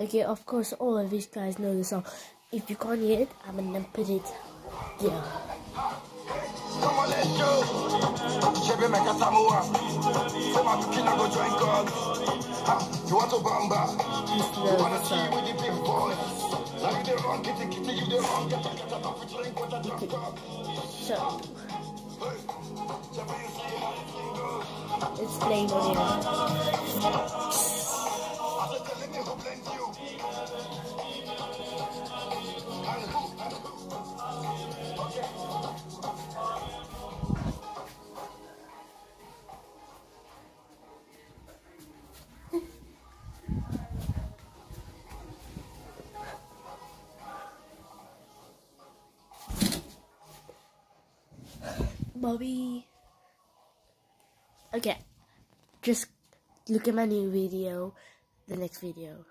Okay, of course, all of these guys know the song. If you can't hear it, I'm gonna put it here. Let's go. Chebe meka Samoa. Say my killer go join God. Ha, you want to bamba? It's playing on Bobby. Okay, just look at my new video, the next video.